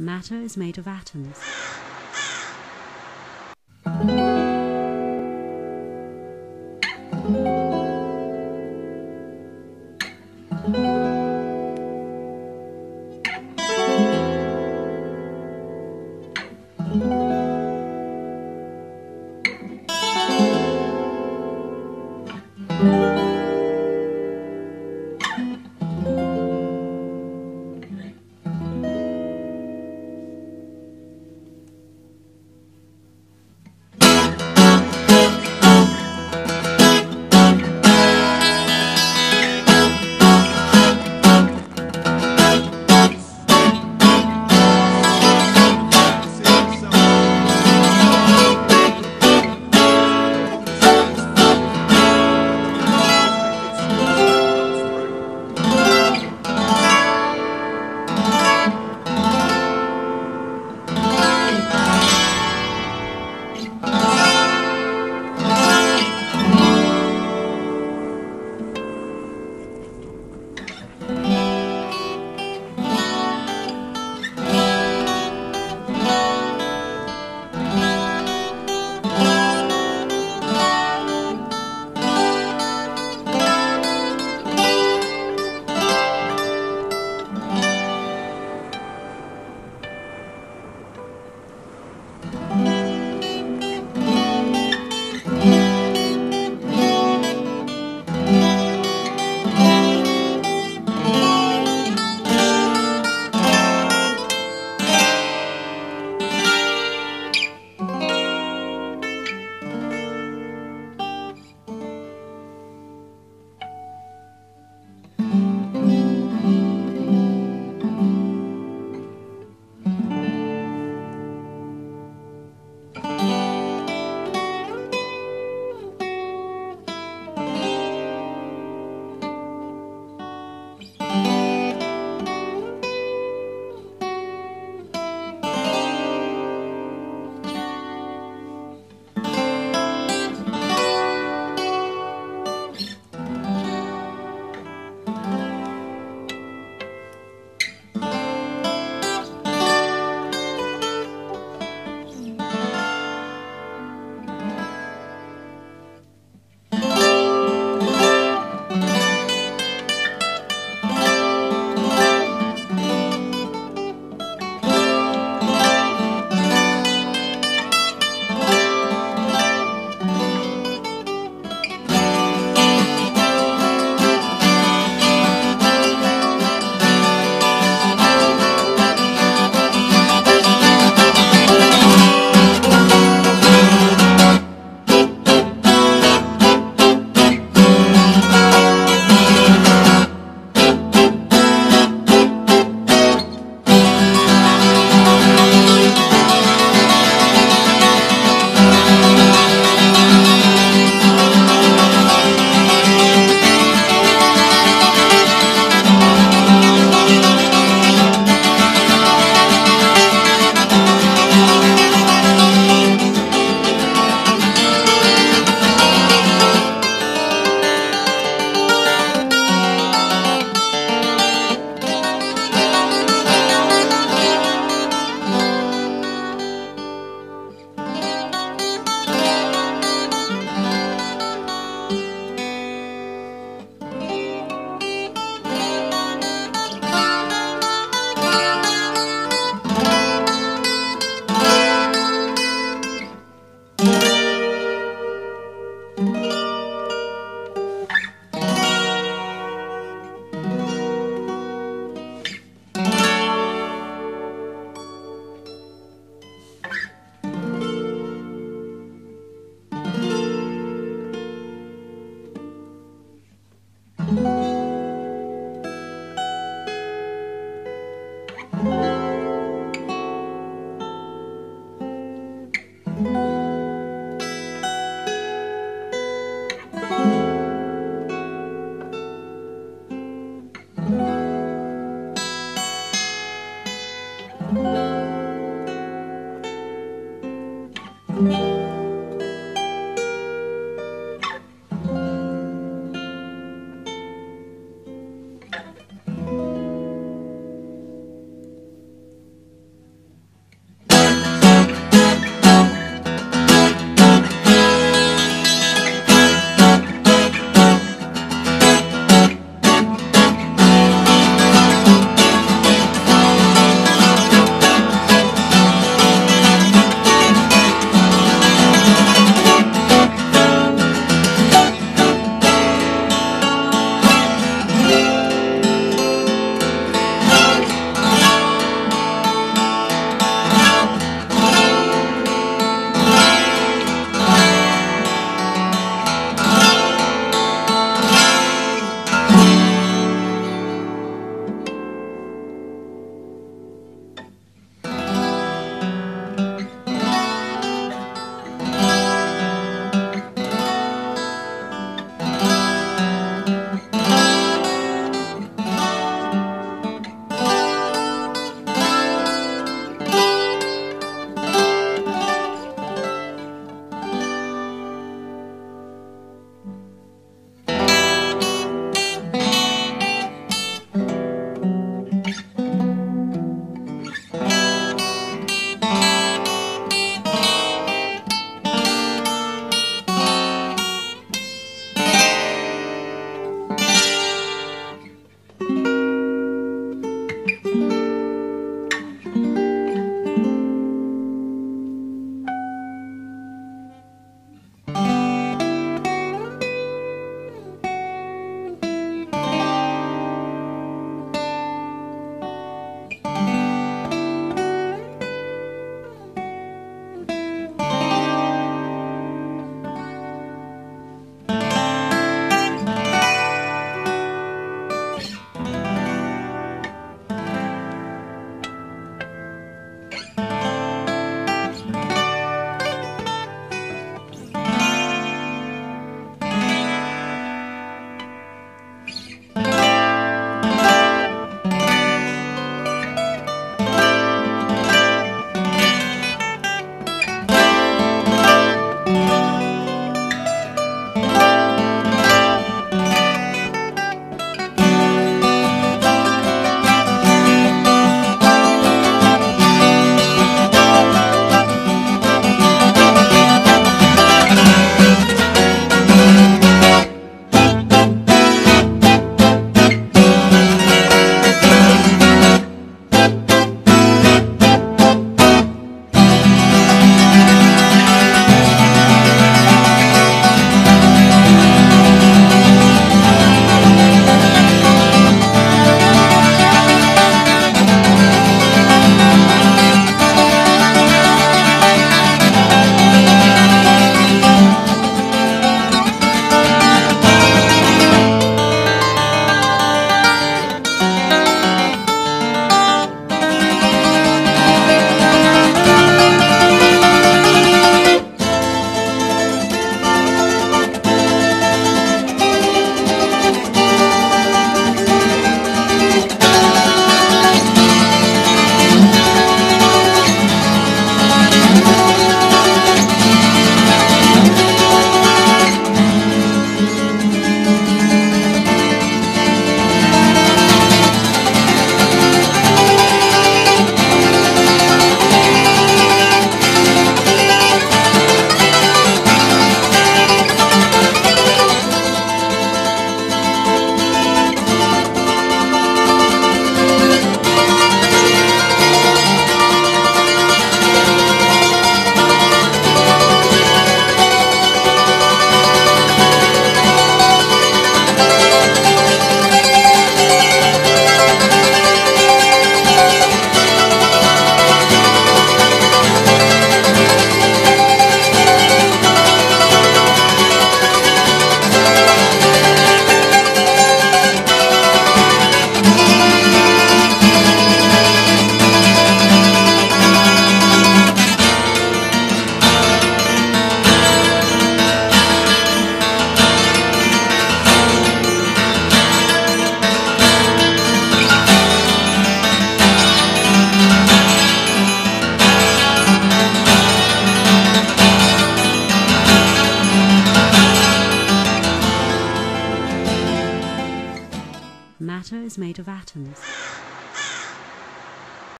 Matter is made of atoms.